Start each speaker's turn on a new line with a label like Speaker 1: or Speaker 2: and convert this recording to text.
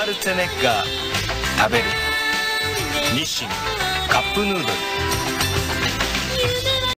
Speaker 1: ワルツェネッガー食べる。日清カップヌードル。